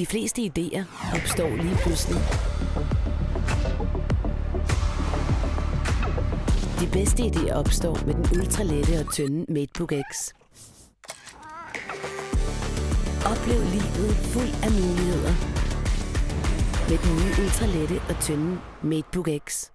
De fleste idéer opstår lige pludselig. De bedste idéer opstår med den ultralette og tynde MateBook X. Oplev livet fuld af muligheder med den nye ultralette og tynde MateBook X.